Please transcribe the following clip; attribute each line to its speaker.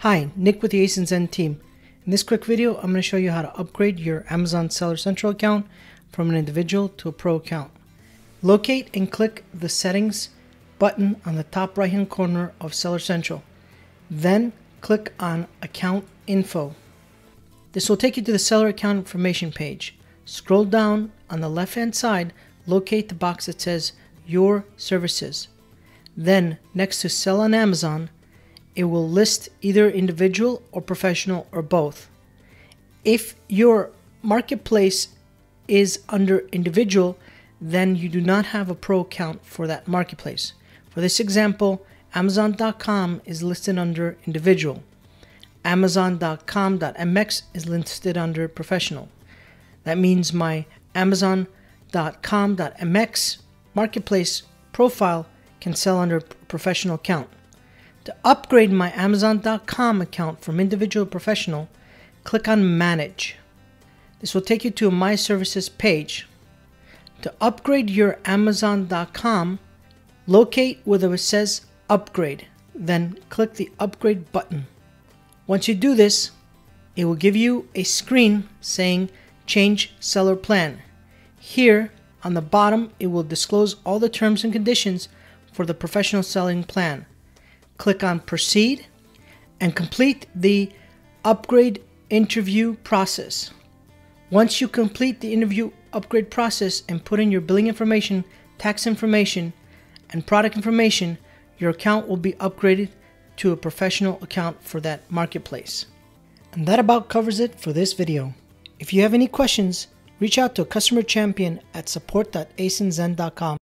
Speaker 1: Hi, Nick with the asinzen team. In this quick video, I'm going to show you how to upgrade your Amazon Seller Central account from an individual to a pro account. Locate and click the settings button on the top right hand corner of Seller Central. Then click on account info. This will take you to the seller account information page. Scroll down on the left hand side, locate the box that says your services. Then next to sell on Amazon, it will list either individual or professional or both. If your marketplace is under individual, then you do not have a pro account for that marketplace. For this example, Amazon.com is listed under individual. Amazon.com.mx is listed under professional. That means my Amazon.com.mx marketplace profile can sell under professional account. To upgrade my Amazon.com account from individual professional, click on Manage. This will take you to My Services page. To upgrade your Amazon.com, locate where it says Upgrade, then click the Upgrade button. Once you do this, it will give you a screen saying Change Seller Plan. Here on the bottom, it will disclose all the terms and conditions for the professional selling plan click on Proceed, and complete the upgrade interview process. Once you complete the interview upgrade process and put in your billing information, tax information, and product information, your account will be upgraded to a professional account for that marketplace. And that about covers it for this video. If you have any questions, reach out to a customer champion at support.asinzen.com.